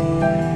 Amen.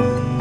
음